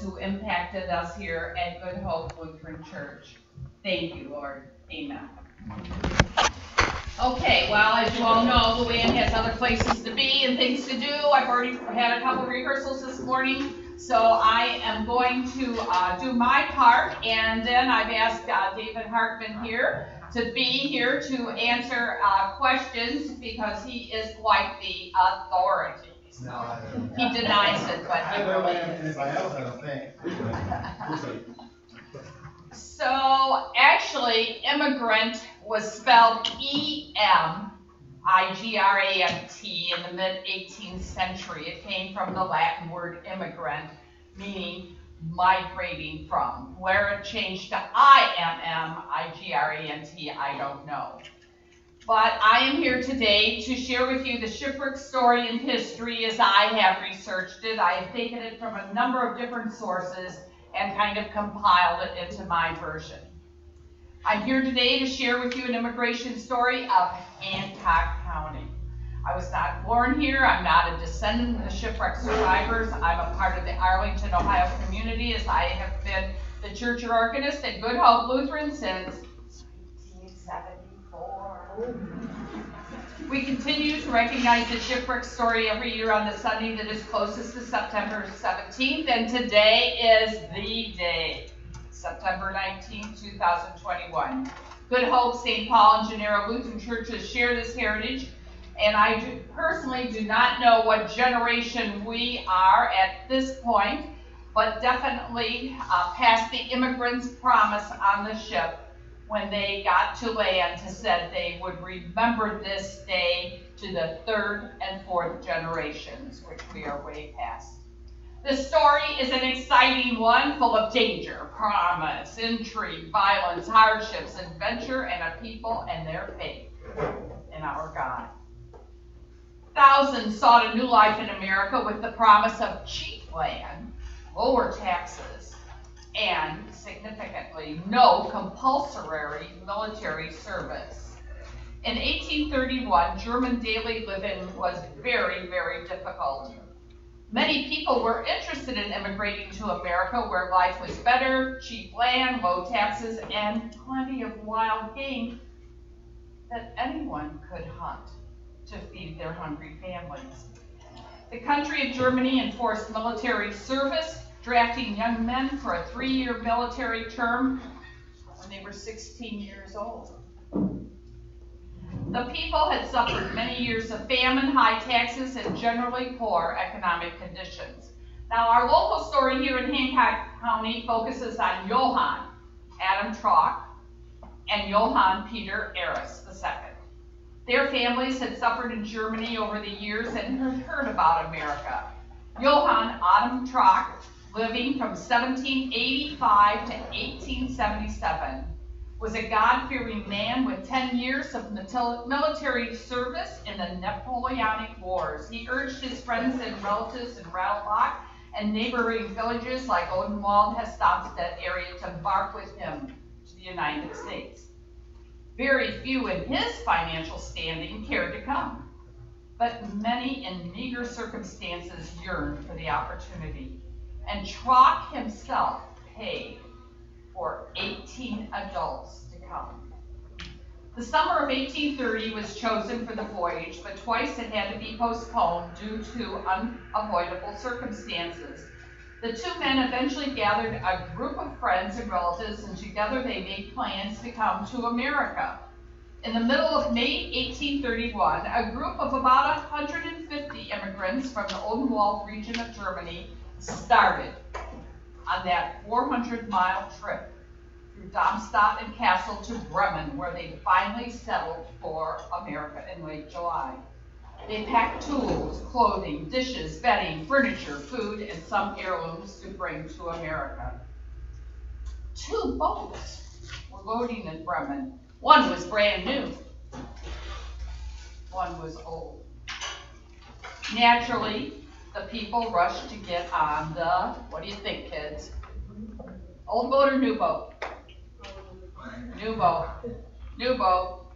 who impacted us here at Good Hope Lutheran Church. Thank you, Lord. Amen. Okay, well, as you all know, Lou Ann has other places to be and things to do. I've already had a couple rehearsals this morning, so I am going to uh, do my part, and then I've asked uh, David Hartman here to be here to answer uh, questions because he is quite the authority. No, I don't. He denies it, but I he don't really have is. anybody else, I don't think. So actually, immigrant was spelled E M I G R A N T in the mid 18th century. It came from the Latin word immigrant, meaning migrating from. Where it changed to I M M I G R A N T, I don't know. But I am here today to share with you the shipwreck story and history as I have researched it. I have taken it from a number of different sources and kind of compiled it into my version. I'm here today to share with you an immigration story of Hancock County. I was not born here. I'm not a descendant of the shipwreck survivors. I'm a part of the Arlington, Ohio community as I have been the church organist at Good Hope Lutheran since 1974. We continue to recognize the shipwreck story every year on the Sunday that is closest to September 17th, and today is the day, September 19, 2021. Good Hope, St. Paul, and Jenera Lutheran churches share this heritage, and I do- personally do not know what generation we are at this point, but definitely uh, past the immigrants' promise on the ship when they got to land to said they would remember this day to the third and fourth generations, which we are way past. The story is an exciting one full of danger, promise, intrigue, violence, hardships, adventure, and a people and their faith in our God. Thousands sought a new life in America with the promise of cheap land, lower taxes, and significantly no compulsory military service. In 1831, German daily living was very, very difficult. Many people were interested in immigrating to America where life was better, cheap land, low taxes, and plenty of wild game that anyone could hunt to feed their hungry families. The country of Germany enforced military service, drafting young men for a three-year military term when they were 16 years old. The people had suffered many years of famine, high taxes, and generally poor economic conditions. Now, our local story here in Hancock County focuses on Johann Adam Trock and Johann Peter Eris II. Their families had suffered in Germany over the years and had heard about America. Johann Adam Trock, living from 1785 to 1877, was a God-fearing man with 10 years of military service in the Napoleonic Wars. He urged his friends and relatives in Rattlebach and neighboring villages like Odenwald, and Hestonstedt area to embark with him to the United States. Very few in his financial standing cared to come, but many in meager circumstances yearned for the opportunity. And Trock himself paid for 18 adults to come. The summer of 1830 was chosen for the voyage, but twice it had to be postponed due to unavoidable circumstances. The two men eventually gathered a group of friends and relatives, and together they made plans to come to America. In the middle of May 1831, a group of about 150 immigrants from the Odenwald region of Germany started on that 400 mile trip through Darmstadt and Kassel to Bremen, where they finally settled for America in late July. They packed tools, clothing, dishes, bedding, furniture, food, and some heirlooms to bring to America. Two boats were loading in Bremen. One was brand new. One one was old. Naturally, the people rushed to get on the, what do you think, kids? Old boat or new boat? New boat, new boat.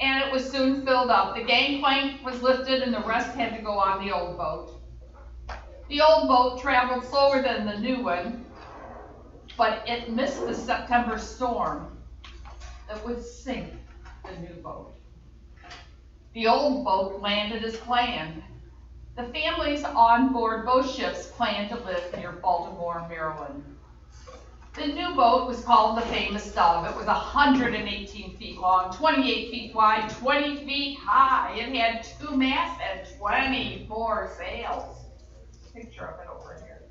And it was soon filled up. The gangplank was lifted and the rest had to go on the old boat. The old boat traveled slower than the new one, but it missed the September storm that would sink the new boat. The old boat landed as planned. The families on board both ships planned to live near Baltimore, Maryland. The new boat was called the Famous Dove. It was 118 feet long, 28 feet wide, 20 feet high. It had two masts and 24 sails. Picture of it over here.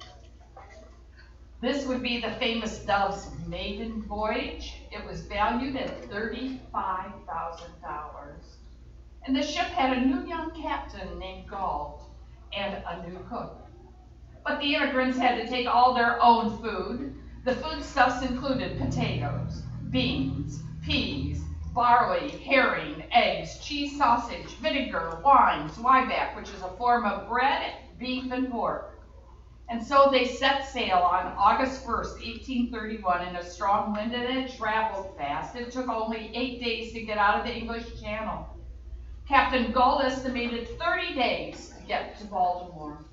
This would be the Famous Dove's maiden voyage. It was valued at $35,000. And the ship had a new young captain named Galt and a new cook. But the immigrants had to take all their own food. The foodstuffs included potatoes, beans, peas, barley, herring, eggs, cheese sausage, vinegar, wine, zwieback, which is a form of bread, beef, and pork. And so they set sail on August 1st, 1831, in a strong wind, and it traveled fast. It took only eight days to get out of the English Channel. Captain Gull estimated 30 days get to Baltimore.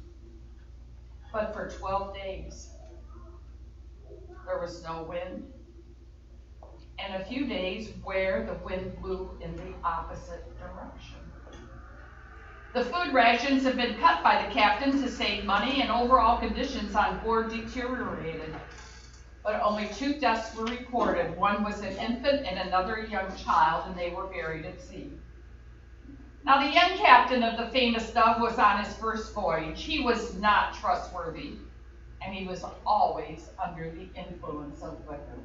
But for 12 days, there was no wind. And a few days where the wind blew in the opposite direction. The food rations had been cut by the captain to save money, and overall conditions on board deteriorated. But only two deaths were reported. One was an infant and another a young child, and they were buried at sea. Now, the young captain of the famous Dove was on his first voyage. He was not trustworthy, and he was always under the influence of liquor.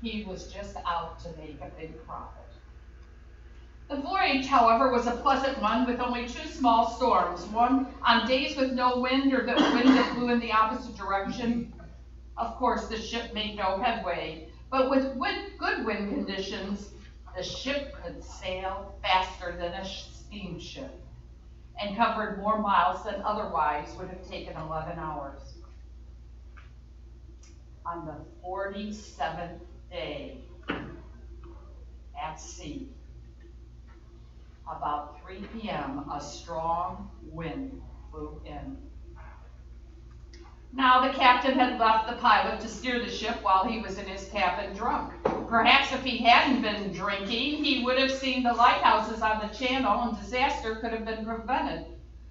He was just out to make a big profit. The voyage, however, was a pleasant one with only two small storms. One on days with no wind or the wind that blew in the opposite direction. Of course, the ship made no headway, but with good wind conditions, the ship could sail faster than a steamship and covered more miles than otherwise would have taken 11 hours. On the 47th day at sea, about 3 p.m., a strong wind blew in. Now the captain had left the pilot to steer the ship while he was in his cabin drunk. Perhaps if he hadn't been drinking, he would have seen the lighthouses on the channel and disaster could have been prevented.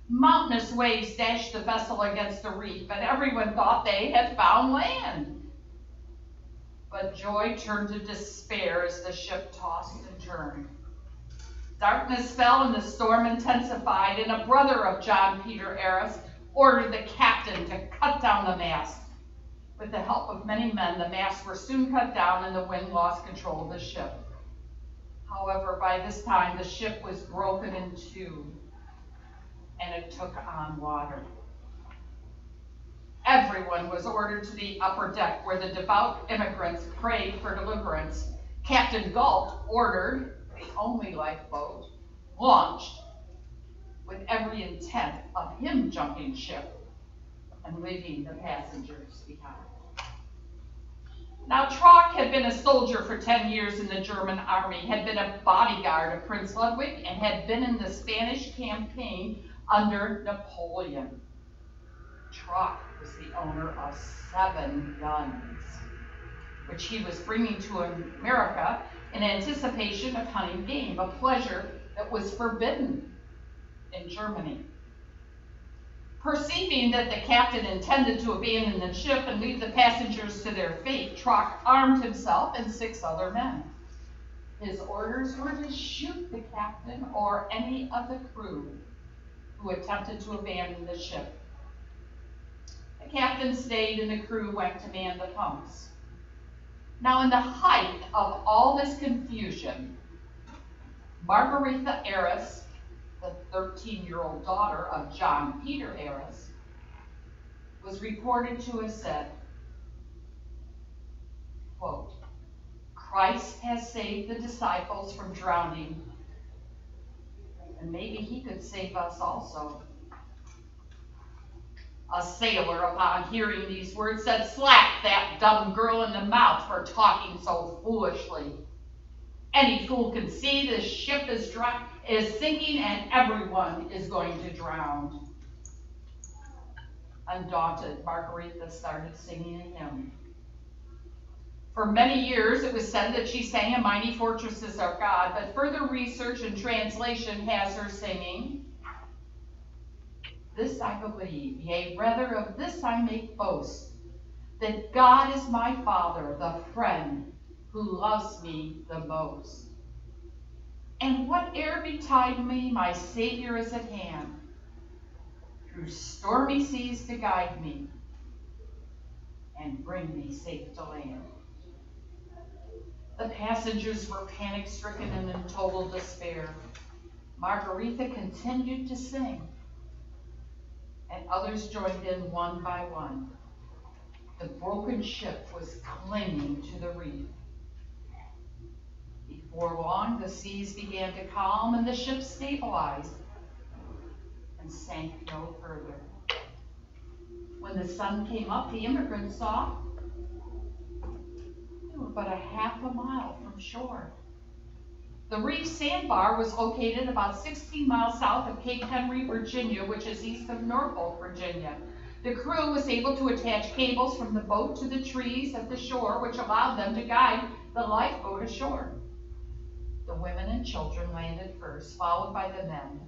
Mountainous waves dashed the vessel against the reef, and everyone thought they had found land. But joy turned to despair as the ship tossed and turned. Darkness fell and the storm intensified, and a brother of John Peter Ayres ordered the captain to cut down the mast. With the help of many men, the masts were soon cut down and the wind lost control of the ship. However, by this time, the ship was broken in two and it took on water. Everyone was ordered to the upper deck where the devout immigrants prayed for deliverance. Captain Galt ordered the only lifeboat launched with every intent of him jumping ship and leaving the passengers behind. Now, Trock had been a soldier for 10 years in the German army, had been a bodyguard of Prince Ludwig, and had been in the Spanish campaign under Napoleon. Trock was the owner of seven guns, which he was bringing to America in anticipation of hunting game, a pleasure that was forbidden in Germany. Perceiving that the captain intended to abandon the ship and leave the passengers to their fate, Trock armed himself and six other men. His orders were to shoot the captain or any of the crew who attempted to abandon the ship. The captain stayed and the crew went to man the pumps. Now, in the height of all this confusion, Margaretha the 13 year old daughter of John Peter Harris, was reported to have said, quote, Christ has saved the disciples from drowning, And maybe he could save us also. A sailor, upon hearing these words, said, Slap that dumb girl in the mouth for talking so foolishly. Any fool can see this ship is, dry, is sinking and everyone is going to drown. Undaunted, Margarita started singing a hymn. For many years, it was said that she sang in mighty fortresses of God, but further research and translation has her singing, This I believe, yea, rather of this I make boast, that God is my Father, the friend who loves me the most. And whate'er betide me, my Savior is at hand, through stormy seas to guide me and bring me safe to land. The passengers were panic stricken and in total despair. Margarita continued to sing, and others joined in one by one. The broken ship was clinging to the reef. Before long, the seas began to calm and the ship stabilized and sank no further. When the sun came up, the immigrants saw they were but a half a mile from shore. The reef sandbar was located about 16 miles south of Cape Henry, Virginia, which is east of Norfolk, Virginia. The crew was able to attach cables from the boat to the trees at the shore, which allowed them to guide the lifeboat ashore. The women and children landed first, followed by the men.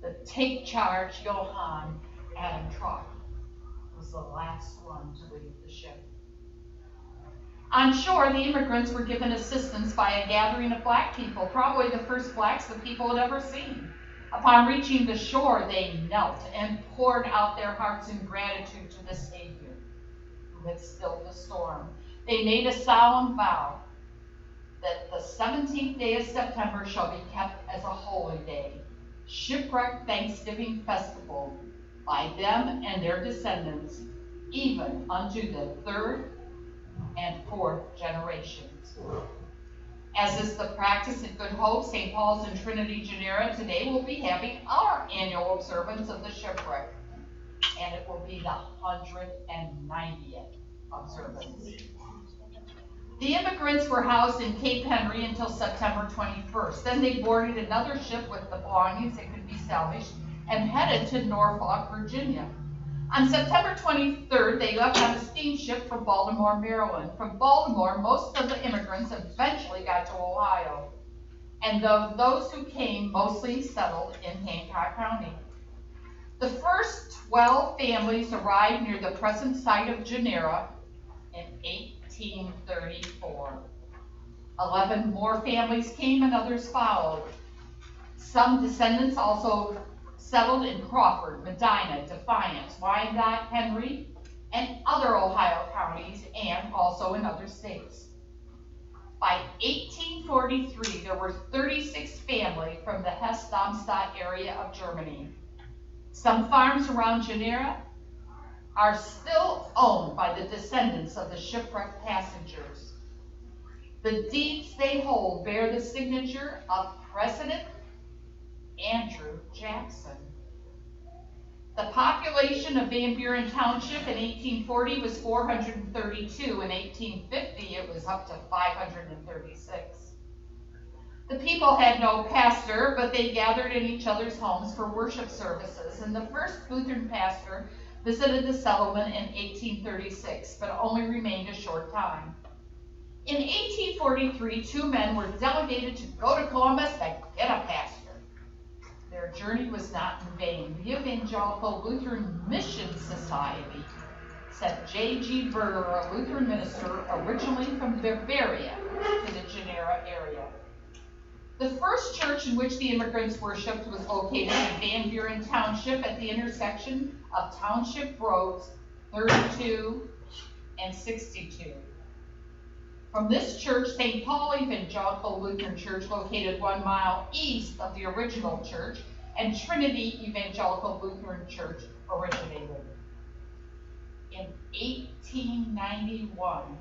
The take charge Johann Adam Trott was the last one to leave the ship. On shore, the immigrants were given assistance by a gathering of black people, probably the first blacks the people had ever seen. Upon reaching the shore, they knelt and poured out their hearts in gratitude to the Savior who had stilled the storm. They made a solemn vow that the 17th day of September shall be kept as a holy day, shipwreck Thanksgiving festival by them and their descendants, even unto the third and fourth generations. As is the practice at Good Hope, St. Paul's and Trinity Jenera, today we'll be having our annual observance of the shipwreck, and it will be the 190th observance. The immigrants were housed in Cape Henry until September 21st. Then they boarded another ship with the belongings that could be salvaged and headed to Norfolk, Virginia. On September 23rd, they left on a steamship for Baltimore, Maryland. From Baltimore, most of the immigrants eventually got to Ohio. And of those who came, mostly settled in Hancock County. The first 12 families arrived near the present site of Jenera in 1834. Eleven more families came and others followed. Some descendants also settled in Crawford, Medina, Defiance, Wyandot, Henry, and other Ohio counties, and also in other states. By 1843, there were 36 families from the Hesse-Darmstadt area of Germany. Some farms around Jenera are still owned by the descendants of the shipwrecked passengers. The deeds they hold bear the signature of President Andrew Jackson. The population of Van Buren Township in 1840 was 432. In 1850, it was up to 536. The people had no pastor, but they gathered in each other's homes for worship services, and the first Lutheran pastor visited the settlement in 1836, but only remained a short time. In 1843, two men were delegated to go to Columbus to get a pastor. Their journey was not in vain. The Evangelical Lutheran Mission Society sent J.G. Berger, a Lutheran minister originally from Bavaria, to the Jenera area. The first church in which the immigrants worshipped was located in Van Buren Township at the intersection of Township Roads 32 and 62. From this church, St. Paul Evangelical Lutheran Church, located one mile east of the original church, and Trinity Evangelical Lutheran Church originated. In 1891,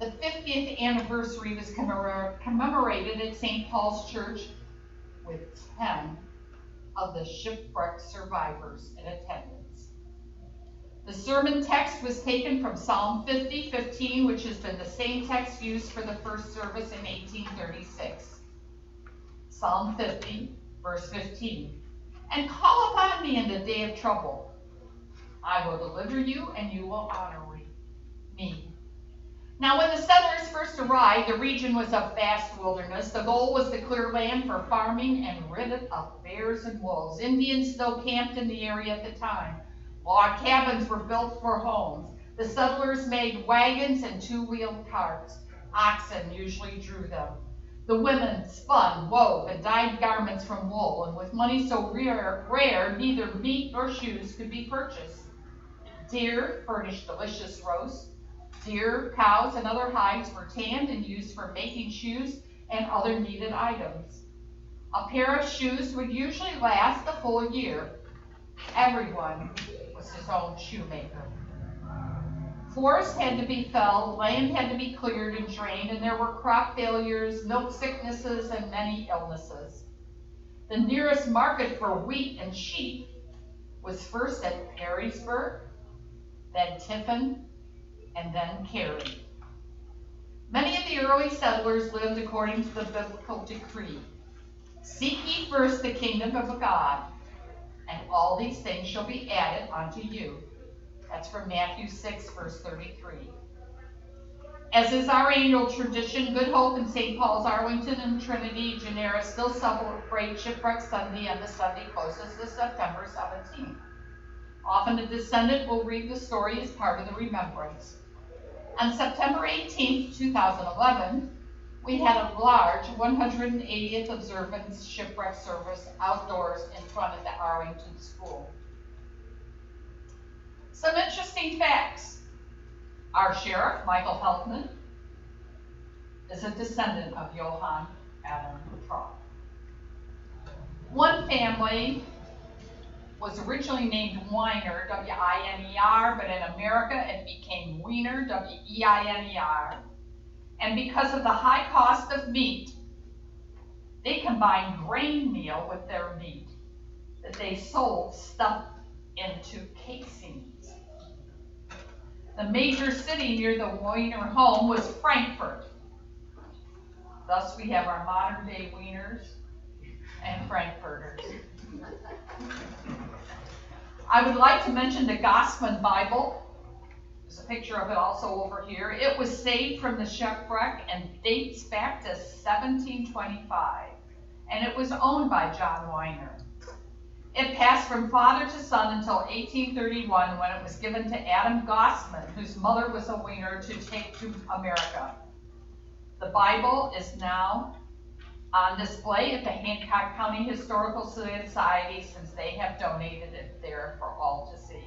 the 50th anniversary was commemorated at St. Paul's Church with 10 of the shipwreck survivors in attendance. The sermon text was taken from Psalm 50, 15, which has been the same text used for the first service in 1836. Psalm 50, verse 15. And call upon me in the day of trouble. I will deliver you, and you will honor me. Now, when the settlers first arrived, the region was a vast wilderness. The goal was to clear land for farming and rid it of bears and wolves. Indians still camped in the area at the time. Log cabins were built for homes. The settlers made wagons and two wheeled carts. Oxen usually drew them. The women spun, wove, and dyed garments from wool, and with money so rare, rare neither meat nor shoes could be purchased. Deer furnished delicious roasts. Deer, cows, and other hides were tanned and used for making shoes and other needed items. A pair of shoes would usually last the full year. Everyone was his own shoemaker. Forests had to be felled, land had to be cleared and drained, and there were crop failures, milk sicknesses, and many illnesses. The nearest market for wheat and sheep was first at Perrysburg, then Tiffin, and then Carey. Many of the early settlers lived according to the biblical decree Seek ye first the kingdom of God, and all these things shall be added unto you. That's from Matthew 6, verse 33. As is our annual tradition, Good Hope and St. Paul's Arlington and Trinity Jenera still celebrate Shipwreck Sunday on the Sunday closest to September 17th. Often a descendant will read the story as part of the remembrance. On September 18th, 2011, we had a large 180th observance shipwreck service outdoors in front of the Arlington School. Some interesting facts. Our sheriff, Michael Helfman, is a descendant of Johann Adam Traub. One family was originally named Weiner, W-I-N-E-R, but in America it became Wiener, W-E-I-N-E-R. And because of the high cost of meat, they combined grain meal with their meat that they sold stuffed into casings. The major city near the Weiner home was Frankfurt. Thus, we have our modern day Wieners and Frankfurters. I would like to mention the Gospel Bible. There's a picture of it also over here. It was saved from the shipwreck and dates back to 1725. And it was owned by John Weiner. It passed from father to son until 1831 when it was given to Adam Gossman, whose mother was a Weiner, to take to America. The Bible is now on display at the Hancock County Historical Society since they have donated it there for all to see.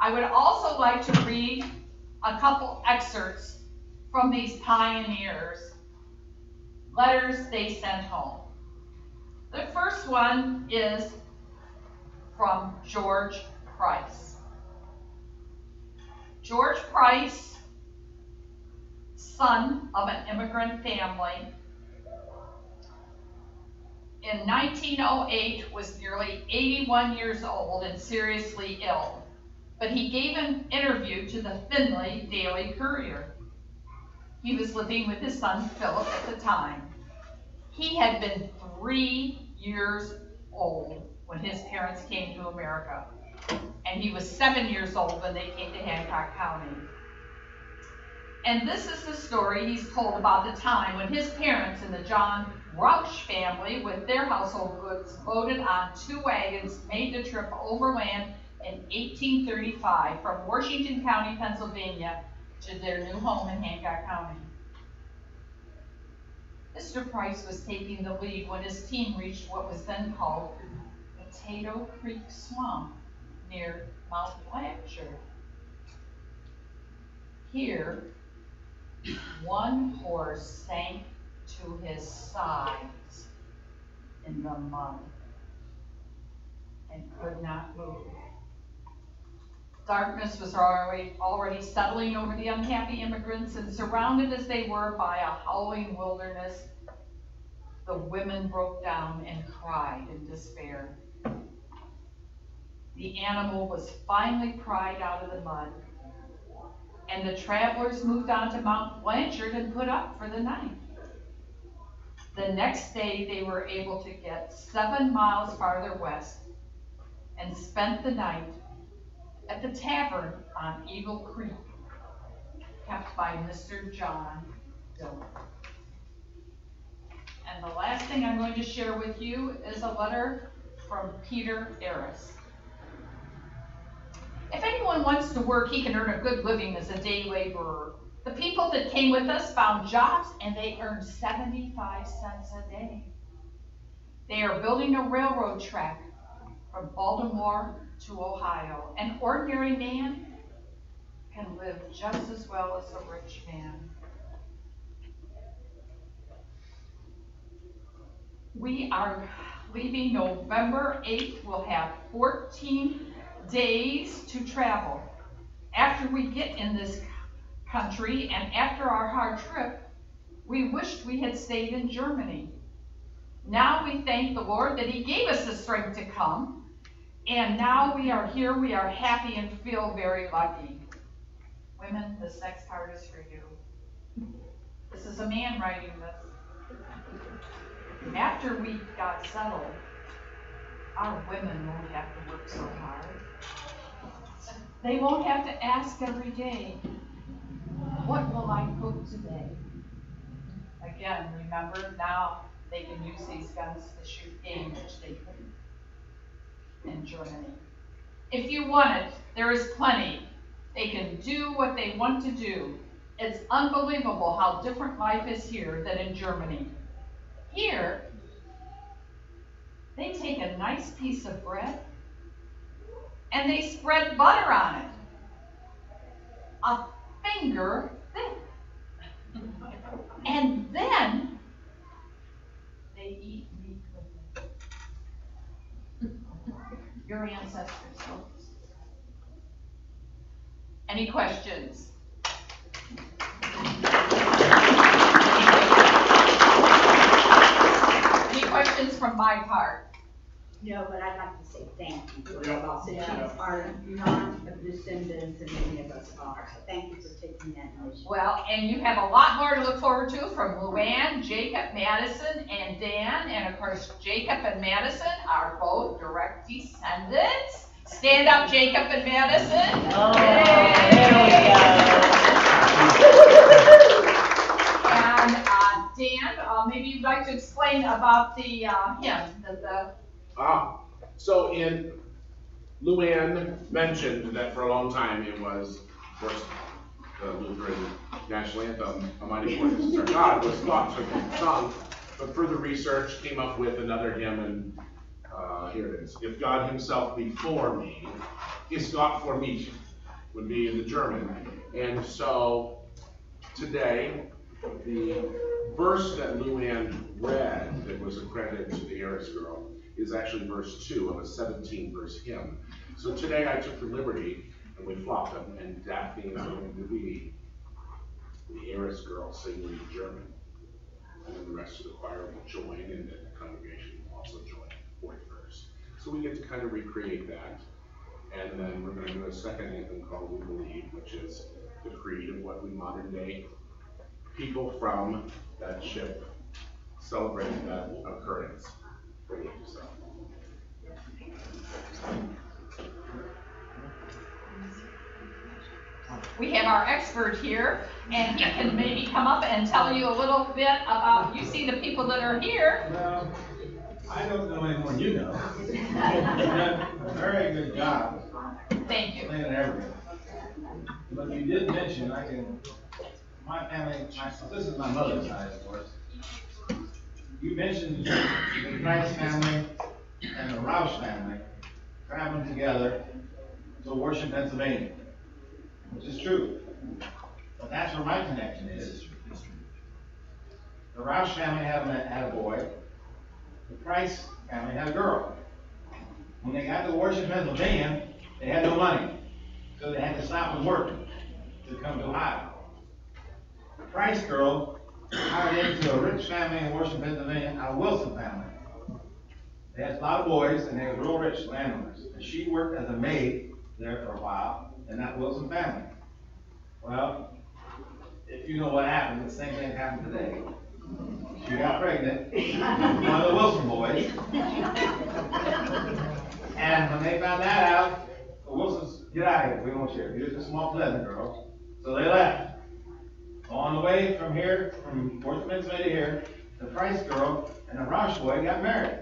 I would also like to read a couple excerpts from these pioneers, letters they sent home. The first one is from George Price. George Price, son of an immigrant family, in 1908 was nearly 81 years old and seriously ill, but he gave an interview to the Findlay Daily Courier. He was living with his son Philip at the time. He had been three years old when his parents came to America, and he was seven years old when they came to Hancock County. And this is the story he's told about the time when his parents and the John Roush family, with their household goods, loaded on two wagons, made the trip overland in 1835 from Washington County, Pennsylvania, to their new home in Hancock County. Mr. Price was taking the lead when his team reached what was then called Potato Creek Swamp near Mount Blanchard. Here, one horse sank to his sides in the mud and could not move. Darkness was already, already settling over the unhappy immigrants, and surrounded as they were by a howling wilderness, the women broke down and cried in despair. The animal was finally pried out of the mud, and the travelers moved on to Mount Blanchard and put up for the night. The next day, they were able to get seven miles farther west and spent the night at the tavern on Eagle Creek, kept by Mr. John Dillon. And the last thing I'm going to share with you is a letter from Peter Eris. If anyone wants to work, he can earn a good living as a day laborer. The people that came with us found jobs and they earned 75 cents a day. They are building a railroad track from Baltimore to Ohio. An ordinary man can live just as well as a rich man. We are leaving November 8th. We'll have 14 days to travel. After we get in this country and after our hard trip, we wished we had stayed in Germany. Now we thank the Lord that He gave us the strength to come, and now we are here, we are happy and feel very lucky. Women, this next part is for you. This is a man writing this. After we got settled, our women won't have to work so hard. They won't have to ask every day, what will I cook today? Again, remember now they can use these guns to shoot game, which they couldn't in Germany. If you want it, there is plenty. They can do what they want to do. It's unbelievable how different life is here than in Germany. Here, they take a nice piece of bread and they spread butter on it. A finger thick. And then they eat meat with it. Your ancestors. Any questions? Any questions from my part? No, but I'd like to say thank you for Yeah. all that you Yeah. are not of descendants and many of us are. So thank you for taking that notion. Well, and you have a lot more to look forward to from Lou Ann, Jacob, Madison, and Dan. And of course, Jacob and Madison are both direct descendants. Stand up, Jacob and Madison. Oh, And uh, Dan, uh, maybe you'd like to explain about the uh, hymn, the, the Ah, so in, Lou Ann mentioned that for a long time it was, of course, the Lutheran national anthem, A Mighty Fortress Our God, was thought to be sung, but further research came up with another hymn, and, uh, here it is. If God himself be for me, is God for me, would be in the German. And so, today, the verse that Lou Ann read was accredited to the Eris girl is actually verse two of a seventeen verse hymn. So today I took the liberty and we flopped them and Daphne is going to be the Eris girl singing in German. And then the rest of the choir will join and then the congregation will also join fourth verse. So we get to kind of recreate that. And then we're gonna do a second anthem called We Believe, which is the creed of what we modern day people from that ship celebrating that occurrence. Bring it to stuff. we have our expert here, and he can maybe come up and tell you a little bit about, you see the people that are here. Well, I don't know anyone you know. You've done a very good job Thank you. explaining everything. But you did mention, I can, my family, my, this is my mother's side, of course. You mentioned the Price family and the Roush family traveling together to worship Pennsylvania, which is true. But that's where my connection is. The Roush family had a, had a boy, the Price family had a girl. When they got to worship Pennsylvania, they had no money, so they had to stop and work to come to Ohio. The Price girl hired into a rich family in Washington, Pennsylvania, a Wilson family. They had a lot of boys and they were real rich landowners. And she worked as a maid there for a while in that Wilson family. Well, if you know what happened, the same thing happened today. She got pregnant, one of the Wilson boys. And when they found that out, the Wilsons, get out of here, we don't share. You're just a small Pleasant girl. So they left. On the way from here, from Fort Pennsylvania to here, the Price girl and the Roush boy got married.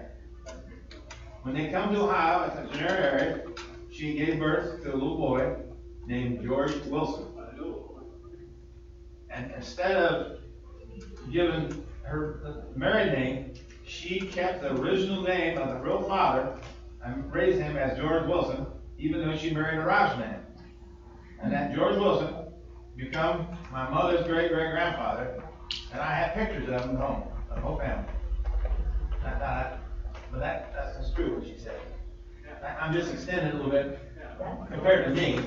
When they come to Ohio, it's a generic area, she gave birth to a little boy named George Wilson. And instead of giving her married name, she kept the original name of the real father and raised him as George Wilson, even though she married a Roush man. And that George Wilson become my mother's great great grandfather, and I have pictures of him at home, the whole family. Not, not, but that, that's just true what she said. I- I'm just extending a little bit compared to me.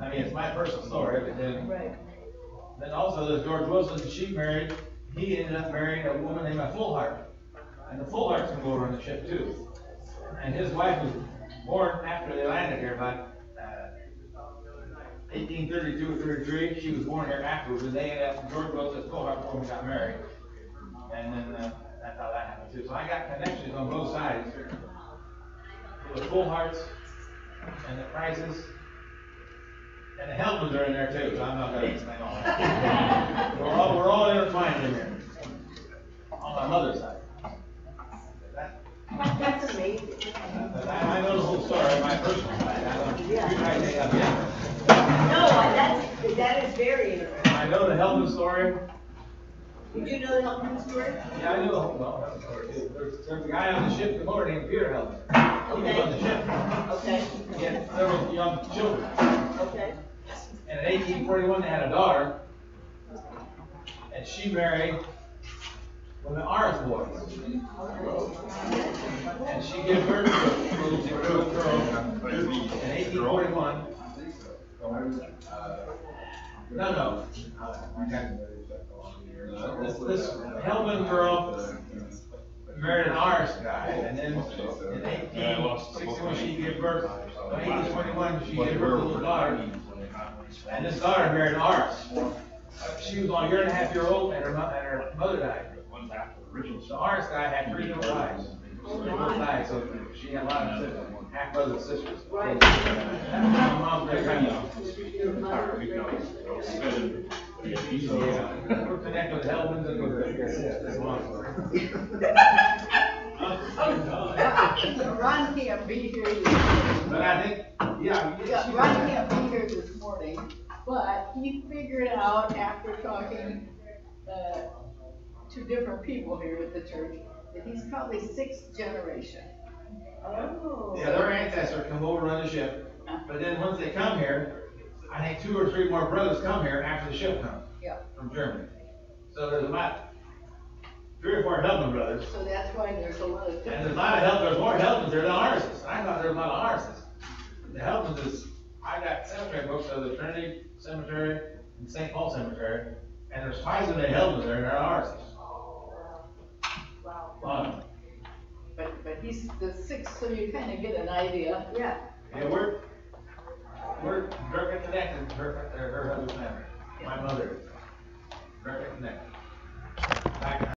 I mean, it's my personal story, but then, then also there's George Wilson, she married, he ended up marrying a woman named Fullheart. And the Fullhearts can go over on the ship too. And his wife was born after they landed here, about, 1832 or 33. She was born here afterwards, and they ended George Wells at Cohart before we got married. And then uh, that's how that happened too. So I got connections on both sides. The Coharts and the Prices and the Helmans are in there too, so I'm not going to explain all that. we're, all, we're all intertwined in here on my mother's side. That's amazing. I, I know the whole story on my personal side. I don't, yeah. you guys yeah. No, that's, that is very interesting. I know the Helen story. You do know the Helen story? Yeah, I know the Helen well, story. There's, there's a guy on the ship, the motor named Peter Helen. Okay. He was on the ship. Okay. He had several young children. Okay. And in 1841, they had a daughter, and she married one of the Irish boys. And she gave birth to a little girl in 1841. No, no. This, this Hellman girl married an Irish guy, and then in 1861 she gave birth, by eighteen twenty-one, she gave birth to a daughter. And this daughter married an Irish. She was only a year and a half year old, and her mother, and her mother died. The Irish guy had three little eyes. so she had a lot of siblings half brothers and sisters. Right. My mom's great grandmother. Your we're connected with Hellman's and with this. Ron can't be here, But I think, yeah. yeah, Ron can't be here this morning, but he figured out after talking, uh, to different people here at the church, that he's probably sixth generation. Oh. Yeah, their ancestor come over on the ship, but then once they come here, I think two or three more brothers come here after the ship comes. Yeah. From Germany. So there's about three or four Hellman brothers, So that's why there's a lot of. and there's a lot of Hel, there's more Hellmans there than Arses. I thought there was a lot of Arses. The Hellmans is, I got cemetery books of the Trinity Cemetery and St. Paul Cemetery, and there's twice as many Hellmans there than there are Arses. Oh, wow. Wow but, but he's the sixth, so you kind of get an idea. Yeah. Yeah, we're, we're directly connected to her, her husband, my mother, directly connected. I-